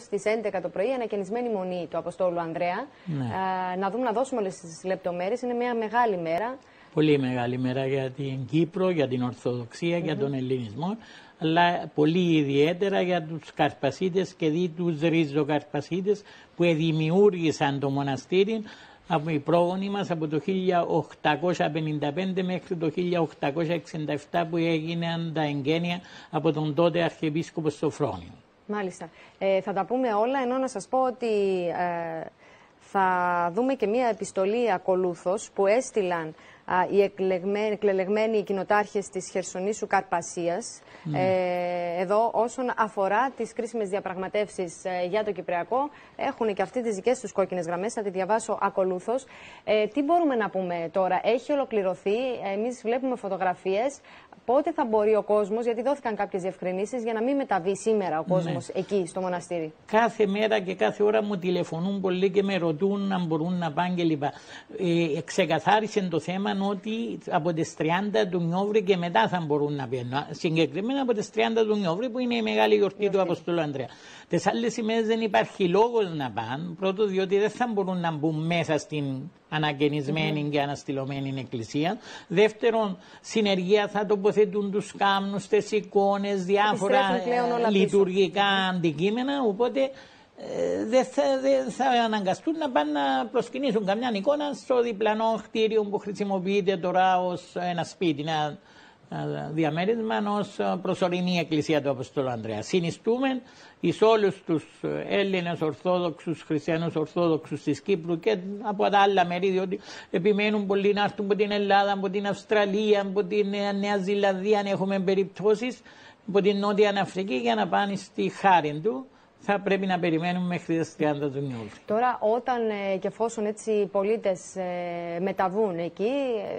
Στις 11 το πρωί, ανακαινισμένη μονή του Αποστόλου Ανδρέα. Ναι. Ε, να δούμε, να δώσουμε όλες τις λεπτομέρειες. Είναι μια μεγάλη μέρα. Πολύ μεγάλη μέρα για την Κύπρο, για την Ορθοδοξία, για τον Ελληνισμό, αλλά πολύ ιδιαίτερα για τους Καρπασίτες και δι τους Ριζοκαρπασίτες που δημιούργησαν το μοναστήρι από οι πρόγονοι μας από το 1855 μέχρι το 1867 που έγιναν τα εγγένεια από τον τότε Αρχιεπίσκοπος Σοφρόνιο. Μάλιστα. Ε, θα τα πούμε όλα, ενώ να σας πω ότι ε, θα δούμε και μία επιστολή ακολούθως που έστειλαν α, οι εκλεγμένοι, εκλεγμένοι κοινοτάρχες της Χερσονήσου Καρπασίας ε, εδώ όσον αφορά τις κρίσιμες διαπραγματεύσεις ε, για το Κυπριακό έχουν και αυτοί τις δικές τους κόκκινες γραμμές, θα τη διαβάσω ακολούθως. Ε, τι μπορούμε να πούμε τώρα, έχει ολοκληρωθεί, εμείς βλέπουμε φωτογραφίες, πότε θα μπορεί ο κόσμος, γιατί δόθηκαν κάποιες διευκρινήσεις για να μην μεταβεί σήμερα ο κόσμος εκεί στο μοναστήρι; Κάθε μέρα και κάθε ώρα μου τηλεφωνούν πολλοί και με ρωτούν αν μπορούν να πάνε κλπ. Ε, ξεκαθάρισε το θέμα ότι από τις 30 του Νιόβρη και μετά θα μπορούν να πηγαίνουν. Συγκεκριμένα από τις 30 του Νιόβρη που είναι η μεγάλη γιορτή του Αποστολού Ανδρέα. Τις άλλες ημέρε δεν υπάρχει λόγος να πάνε. Πρώτο, διότι δεν θα μπορούν να μπουν μέσα στην αναγεννησμένη και αναστηλωμένη εκκλησία. Δεύτερον, συνεργεία θα τοποθετούν τους κάμνους, τις εικόνες, διάφορα Επιστρέφουν πλέον όλα ε, πίσω. λειτουργικά αντικείμενα. Οπότε ε, δεν θα, δεν θα αναγκαστούν να πάνε να προσκυνήσουν καμιά εικόνα στο διπλανό κτίριο που χρησιμοποιείται τώρα ως ένα σπίτι, ένα ε, διαμέρισμα ως προσωρινή εκκλησία του Αποστόλου Ανδρέας. Συνιστούμε εις όλους τους Έλληνες Ορθόδοξους, Χριστιανούς Ορθόδοξους της Κύπρου και από τα άλλα μέρη, διότι επιμένουν πολλοί να έρθουν από την Ελλάδα, από την Αυστραλία, από την ε, Νέα Ζηλανδία, αν έχουμε περιπτώσεις, από την Νότια Αφρική για να πάνε στη χάρη του. Θα πρέπει να περιμένουμε μέχρι τις 30 του Νιούλη. Τώρα, όταν ε, και εφόσον έτσι οι πολίτες ε, μεταβούν εκεί,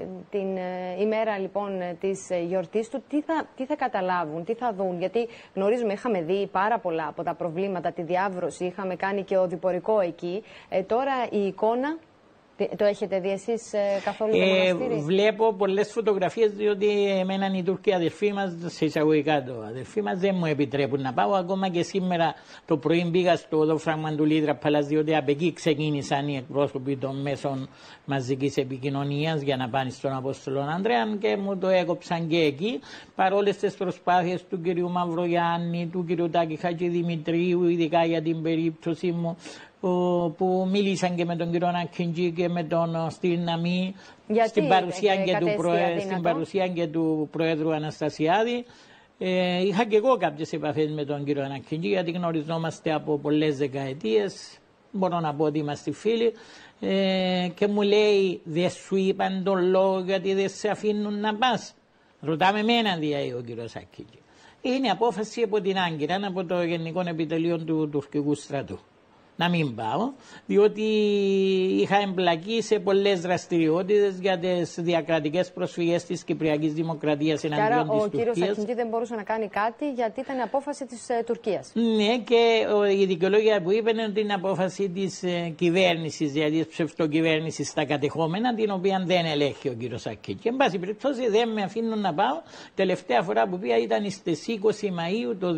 ε, την ε, ημέρα λοιπόν ε, της ε, γιορτής του, τι θα, τι θα καταλάβουν, τι θα δουν; Γιατί γνωρίζουμε, είχαμε δει πάρα πολλά από τα προβλήματα, τη διάβρωση, είχαμε κάνει και οδηπορικό εκεί. Ε, τώρα η εικόνα, τι- το έχετε δει εσείς ε, καθόλου το Ε, μοναστήρι; βλέπω πολλές φωτογραφίες διότι εμένα οι Τούρκοι αδερφοί μας, σε εισαγωγικά το αδερφοί μας δεν μου επιτρέπουν να πάω. Ακόμα και σήμερα το πρωί πήγα στο οδόφραγμα του Λίδρα Παλάς διότι από εκεί ξεκίνησαν οι εκπρόσωποι των μέσων μαζικής επικοινωνίας για να πάνε στον Απόστολο Ανδρέαν και μου το έκοψαν και εκεί παρόλες τις προσπάθειες του κυρίου Μαυρογιάννη, του κυρίου Τάκη Χατζηδημητρίου, ειδικά για την περίπτωση μου ο- που μίλησαν και με τον κύριο Νακκιντζή και με τον ε, Στυλ Ναμή Γιατί στην παρουσία, ε, και του κατέστη προέ- αδύνατο; στην παρουσία και του Προέδρου Αναστασιάδη. Ε, είχα και εγώ κάποιες επαφές με τον κύριο Ανακκιντζή γιατί γνωριζόμαστε από πολλές δεκαετίες. Μπορώ να πω ότι είμαστε φίλοι. Ε, και μου λέει, δεν σου είπαν τον λόγο γιατί δεν σε αφήνουν να πας. Ρωτάμε εμένα, διάει ο κύριος Ακκιντζή. Είναι απόφαση από την Άγκυρα, από το Γενικό Επιτελείο του Τουρκικού Στρατού να μην πάω, διότι είχα εμπλακεί σε πολλές δραστηριότητες για τις διακρατικές προσφυγές της Κυπριακής Δημοκρατίας Και άρα εναντίον ο της κύριος Τουρκίας. Ακιντζή δεν μπορούσε να κάνει κάτι γιατί ήταν η απόφαση της ε, Τουρκίας. Ναι, και ο- η δικαιολόγια που είπε είναι ότι είναι απόφαση της ε, κυβέρνησης, δηλαδή της ψευτοκυβέρνησης στα κατεχόμενα, την οποία δεν ελέγχει ο κύριος Σακή. Και εν πάση περιπτώσει δεν με αφήνουν να πάω. Τελευταία φορά που πήγα ήταν στις 20 Μαου το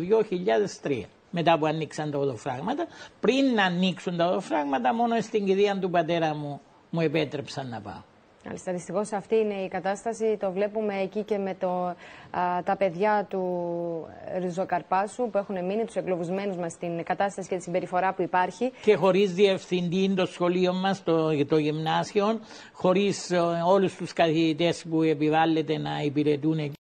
2003. Μετά που ανοίξαν τα οδοφράγματα. Πριν να ανοίξουν τα οδοφράγματα, μόνο στην κηδεία του πατέρα μου μου επέτρεψαν να πάω. Μάλιστα, δυστυχώς αυτή είναι η κατάσταση. Το βλέπουμε εκεί και με το, α, τα παιδιά του Ριζοκαρπάσου που έχουν μείνει, τους εγκλωβισμένους μας στην κατάσταση και τη συμπεριφορά που υπάρχει. και χωρίς διευθυντή το σχολείο μας, το, το γυμνάσιο, χωρίς ε, όλους τους καθηγητές που επιβάλλεται να υπηρετούν εκεί.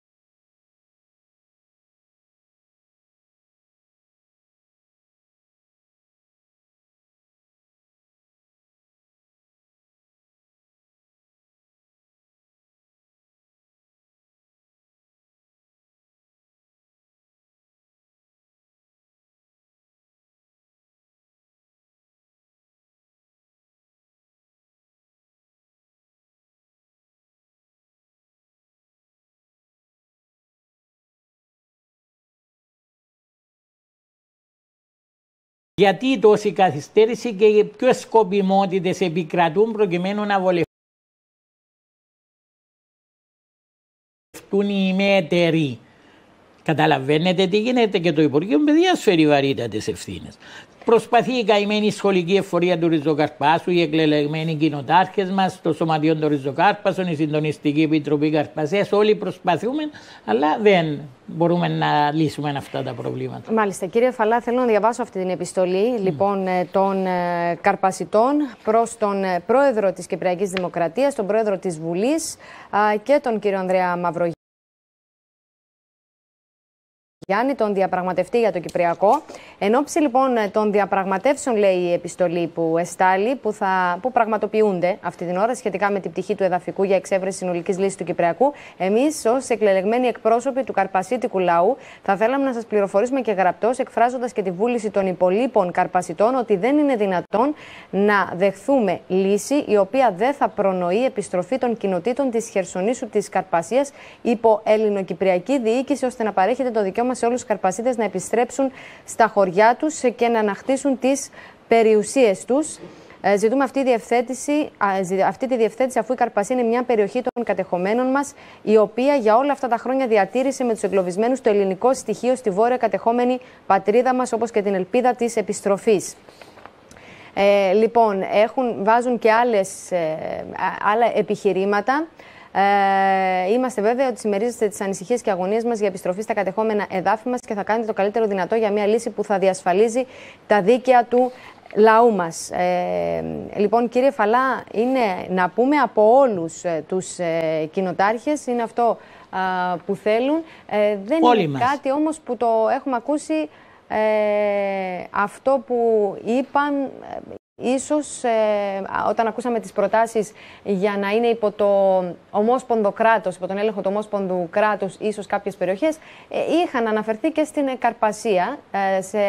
Γιατί τόση καθυστέρηση και ποιες σκοπιμότητες επικρατούν προκειμένου να βολευτούν οι μέτεροι. Καταλαβαίνετε τι γίνεται και το Υπουργείο Παιδείας φέρει βαρύτατες ευθύνες. Προσπαθεί η καημένη σχολική εφορία του Ριζοκαρπάσου, οι εκλελεγμένοι κοινοτάρχες μας, το Σωματείο των Ριζοκάρπασων, η Συντονιστική Επιτροπή Καρπασίας. Όλοι προσπαθούμε, αλλά δεν μπορούμε να λύσουμε αυτά τα προβλήματα. Μάλιστα. Κύριε Φαλά, θέλω να διαβάσω αυτή την επιστολή λοιπόν, ε, των ε, Καρπασιτών προς τον ε, πρόεδρο της Κυπριακής Δημοκρατίας, τον πρόεδρο της Βουλής και τον κύριο Ανδρέα Μαυρογιάννη. Γιάννη, τον διαπραγματευτή για το Κυπριακό. Εν ώψη λοιπόν των διαπραγματεύσεων, λέει η επιστολή που εστάλει, που, θα, που πραγματοποιούνται αυτή την ώρα σχετικά με την πτυχή του εδαφικού για εξέβρεση συνολικής λύσης του Κυπριακού, εμείς ως εκλελεγμένοι εκπρόσωποι του Καρπασίτικου λαού θα θέλαμε να σας πληροφορήσουμε και γραπτός, εκφράζοντας και τη βούληση των υπολείπων Καρπασιτών, ότι δεν είναι δυνατόν να δεχθούμε λύση η οποία δεν θα προνοεί επιστροφή των κοινοτήτων της Χερσονήσου της Καρπασίας υπό ελληνοκυπριακή διοίκηση, ώστε να παρέχεται το δικαίωμα σε όλους τους Καρπασίτες να επιστρέψουν στα χωριά τους και να ανακτήσουν τις περιουσίες τους. Ε, ζητούμε αυτή, η διευθέτηση, αυτή τη διευθέτηση αφού η Καρπασία είναι μια περιοχή των κατεχομένων μας, η οποία για όλα αυτά τα χρόνια διατήρησε με τους εγκλωβισμένους το ελληνικό στοιχείο στη βόρεια κατεχόμενη πατρίδα μας, όπως και την ελπίδα της επιστροφής. Ε, λοιπόν, έχουν, βάζουν και άλλες, ε, άλλα επιχειρήματα. Ε, είμαστε βέβαιοι ότι συμμερίζεστε τις ανησυχίες και αγωνίες μας για επιστροφή στα κατεχόμενα εδάφη μας και θα κάνετε το καλύτερο δυνατό για μια λύση που θα διασφαλίζει τα δίκαια του λαού μας. Ε, λοιπόν, κύριε Φαλά, είναι να πούμε από όλους ε, τους ε, κοινοτάρχες, είναι αυτό που θέλουν. Ε, δεν είναι κάτι όμως που το έχουμε ακούσει αυτό που είπαν Ίσως ε, όταν ακούσαμε τις προτάσεις για να είναι υπό το ομόσπονδο κράτος, υπό τον έλεγχο του ομόσπονδου κράτους, ίσως κάποιες περιοχές, ε, είχαν αναφερθεί και στην Καρπασία ε, σε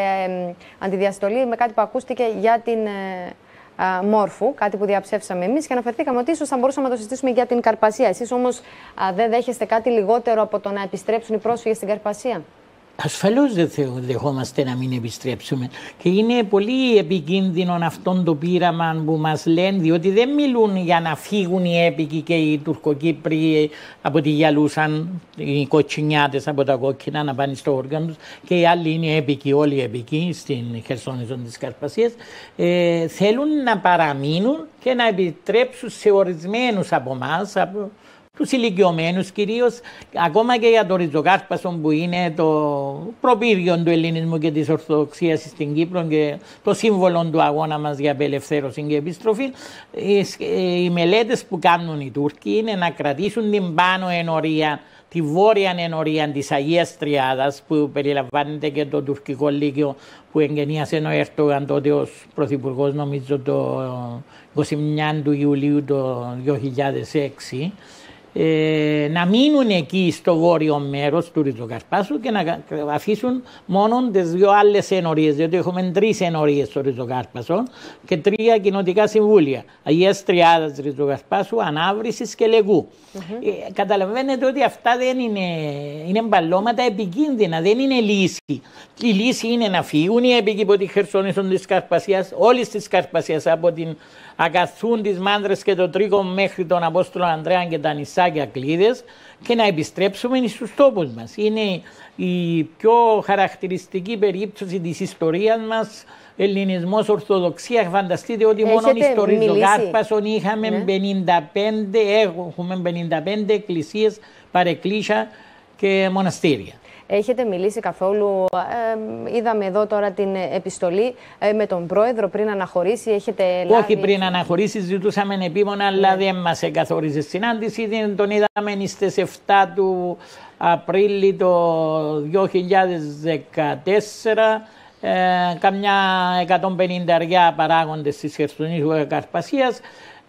αντιδιαστολή με κάτι που ακούστηκε για την Μόρφου, κάτι που διαψεύσαμε εμείς και αναφερθήκαμε ότι ίσως θα μπορούσαμε να το συζητήσουμε για την Καρπασία. Εσείς όμως δεν δέχεστε κάτι λιγότερο από το να επιστρέψουν οι πρόσφυγες στην Καρπασία; Ασφαλώς δεν δεχόμαστε να μην επιστρέψουμε. Και είναι πολύ επικίνδυνο αυτό το πείραμα που μας λένε, διότι δεν μιλούν για να φύγουν οι έπικοι και οι Τουρκοκύπροι από τη Γιαλούσαν, οι κοτσινιάτες από τα κόκκινα να πάνε στο όργανο τους και οι άλλοι είναι έπικοι, όλοι έπικοι στην Χερσόνησο της Καρπασίας. Ε, θέλουν να παραμείνουν και να επιτρέψουν σε ορισμένους από εμά, τους ηλικιωμένους κυρίως, ακόμα και για το ριζοκάρπασο που είναι το προπύργιο του ελληνισμού και της Ορθοδοξίας στην Κύπρο και το σύμβολο του αγώνα μας για απελευθέρωση και επιστροφή. Οι μελέτες που κάνουν οι Τούρκοι είναι να κρατήσουν την πάνω ενορία, τη βόρεια ενορία της Αγίας Τριάδας, που περιλαμβάνεται και το τουρκικό λύκειο που εγγενίασε ο Ερτογάν τότε ως πρωθυπουργός, νομίζω το 29 του Ιουλίου του 2006 ε, να μείνουν εκεί στο βόρειο μέρος του Ριζοκαρπάσου και να αφήσουν μόνο τις δύο άλλες ενορίες. Διότι έχουμε τρεις ενορίες στο Ριζοκάρπασο και τρία κοινοτικά συμβούλια. Αγία Τριάδα Ριζοκαρπάσου, Ανάβρηση και Λεγού. Mm-hmm. Ε, καταλαβαίνετε ότι αυτά δεν είναι, είναι μπαλώματα επικίνδυνα, δεν είναι λύση. Η λύση είναι να φύγουν οι έπικοι από τη Χερσόνησο της Καρπασίας, όλης της Καρπασίας από την ακαθούν τις μάντρε και το τρίκο μέχρι τον Απόστολο Ανδρέα και τα νησάκια κλείδε και να επιστρέψουμε στους τόπους μας. Είναι η πιο χαρακτηριστική περίπτωση της ιστορίας μας. Ελληνισμός, Ορθοδοξίας. Φανταστείτε ότι μόνο στο Ριζοκάρπασον είχαμε ναι. 55, έχουμε 55 εκκλησίες, παρεκκλήσια και μοναστήρια. Έχετε μιλήσει καθόλου, ε, είδαμε εδώ τώρα την επιστολή ε, με τον πρόεδρο πριν αναχωρήσει, έχετε λάβει... Όχι πριν αναχωρήσει, ζητούσαμε επίμονα, αλλά ναι. δεν μας εγκαθόριζε συνάντηση. Τον είδαμε στις 7 του Απρίλη το 2014, ε, καμιά 150 αργιά παράγοντες της Χερσονήσου Καρπασίας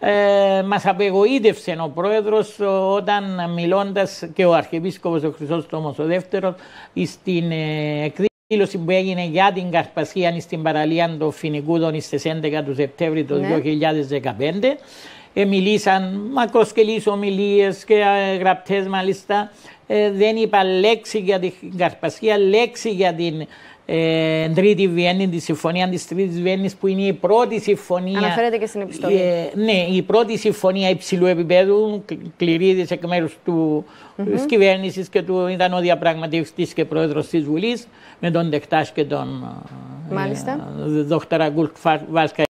ε, μας απεγοήτευσε ο πρόεδρος όταν μιλώντας και ο Αρχιεπίσκοπος ο Χρυσόστομος ο δεύτερος στην ε, εκδήλωση που έγινε για την Καρπασία στην παραλία των Φινικούδων στις 11 του Σεπτέμβρη του ναι. 2015 ε, μιλήσαν μακροσκελείς ομιλίες και ε, γραπτές μάλιστα ε, δεν είπα λέξη για την Καρπασία, λέξη για την ε, Τρίτη Βιέννη, τη συμφωνία της Τρίτης Βιέννης, που είναι η πρώτη συμφωνία. Αναφέρεται και στην επιστολή. Ε, ναι, η πρώτη συμφωνία υψηλού επίπεδου, κληρίδη εκ μέρους του mm-hmm. κυβέρνησης και του ήταν ο διαπραγματευτής και πρόεδρος της Βουλής, με τον Τεκτάς και τον Μάλιστα. Δόκτωρα Γκουλτ Βάλσκα